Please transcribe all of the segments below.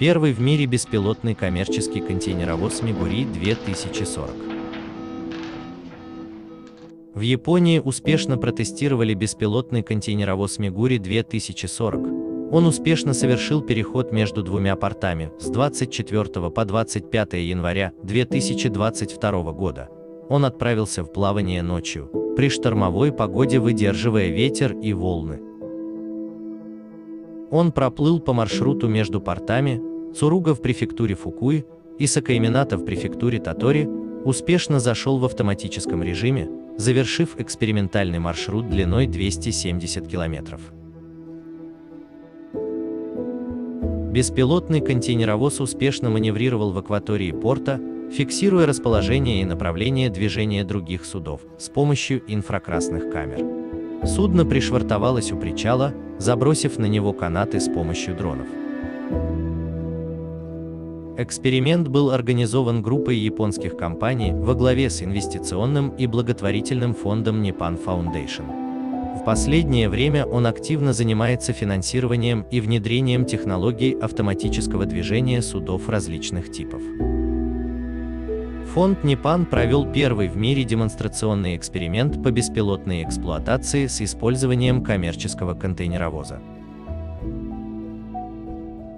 Первый в мире беспилотный коммерческий контейнеровоз Мигури 2040. В Японии успешно протестировали беспилотный контейнеровоз Мигури 2040. Он успешно совершил переход между двумя портами с 24 по 25 января 2022 года. Он отправился в плавание ночью, при штормовой погоде выдерживая ветер и волны. Он проплыл по маршруту между портами Цуруга в префектуре Фукуи и Сакаимината в префектуре Татори, успешно зашел в автоматическом режиме, завершив экспериментальный маршрут длиной 270 километров. Беспилотный контейнеровоз успешно маневрировал в акватории порта, фиксируя расположение и направление движения других судов с помощью инфракрасных камер. Судно пришвартовалось у причала, забросив на него канаты с помощью дронов. Эксперимент был организован группой японских компаний во главе с инвестиционным и благотворительным фондом Nippon Foundation. В последнее время он активно занимается финансированием и внедрением технологий автоматического движения судов различных типов. Фонд Nippon провел первый в мире демонстрационный эксперимент по беспилотной эксплуатации с использованием коммерческого контейнеровоза.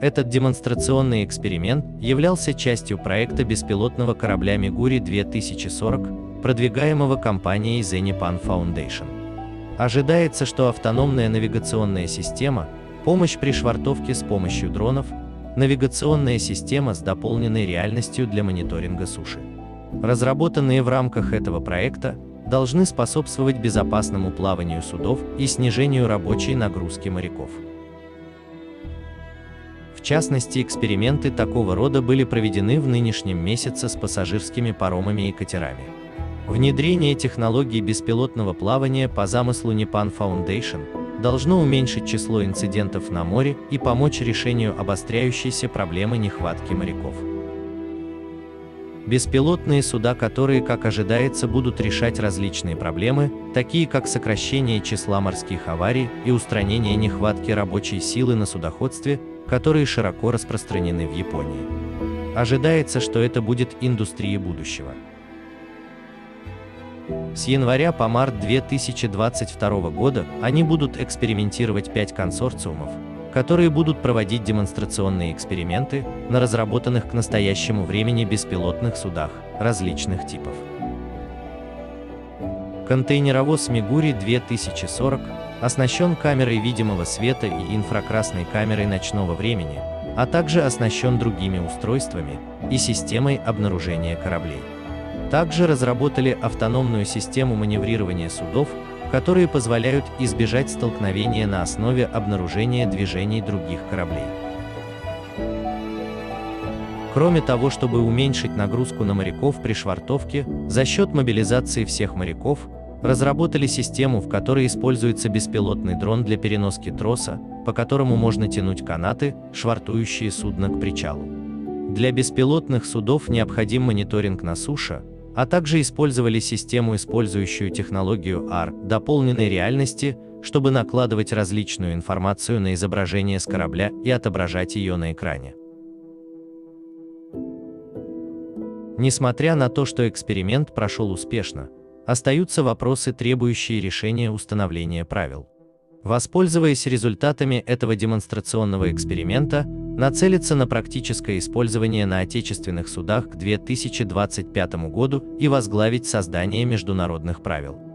Этот демонстрационный эксперимент являлся частью проекта беспилотного корабля Мигури 2040, продвигаемого компанией The Nippon Foundation. Ожидается, что автономная навигационная система, помощь при швартовке с помощью дронов, навигационная система с дополненной реальностью для мониторинга суши. Разработанные в рамках этого проекта должны способствовать безопасному плаванию судов и снижению рабочей нагрузки моряков. В частности, эксперименты такого рода были проведены в нынешнем месяце с пассажирскими паромами и катерами. Внедрение технологий беспилотного плавания по замыслу Nippon Foundation должно уменьшить число инцидентов на море и помочь решению обостряющейся проблемы нехватки моряков. Беспилотные суда, которые, как ожидается, будут решать различные проблемы, такие как сокращение числа морских аварий и устранение нехватки рабочей силы на судоходстве, которые широко распространены в Японии. Ожидается, что это будет индустрия будущего. С января по март 2022 года они будут экспериментировать 5 консорциумов, которые будут проводить демонстрационные эксперименты на разработанных к настоящему времени беспилотных судах различных типов. Контейнеровоз Мигури 2040 оснащен камерой видимого света и инфракрасной камерой ночного времени, а также оснащен другими устройствами и системой обнаружения кораблей. Также разработали автономную систему маневрирования судов, которые позволяют избежать столкновения на основе обнаружения движений других кораблей. Кроме того, чтобы уменьшить нагрузку на моряков при швартовке, за счет мобилизации всех моряков, разработали систему, в которой используется беспилотный дрон для переноски троса, по которому можно тянуть канаты, швартующие судно к причалу. Для беспилотных судов необходим мониторинг на суше, а также использовали систему, использующую технологию AR, дополненной реальности, чтобы накладывать различную информацию на изображение с корабля и отображать ее на экране. Несмотря на то, что эксперимент прошел успешно, остаются вопросы, требующие решения установления правил. Воспользуясь результатами этого демонстрационного эксперимента, нацелиться на практическое использование на отечественных судах к 2025 году и возглавить создание международных правил.